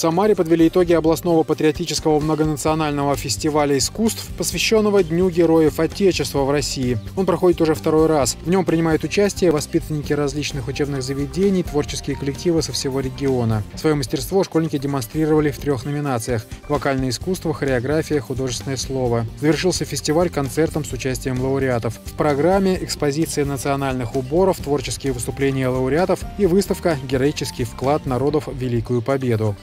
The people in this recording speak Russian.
Самаре подвели итоги областного патриотического многонационального фестиваля искусств, посвященного Дню Героев Отечества в России. Он проходит уже второй раз. В нем принимают участие воспитанники различных учебных заведений, творческие коллективы со всего региона. Свое мастерство школьники демонстрировали в трех номинациях – вокальное искусство, хореография, художественное слово. Завершился фестиваль концертом с участием лауреатов. В программе экспозиция национальных уборов, творческие выступления лауреатов и выставка «Героический вклад народов в Великую Победу».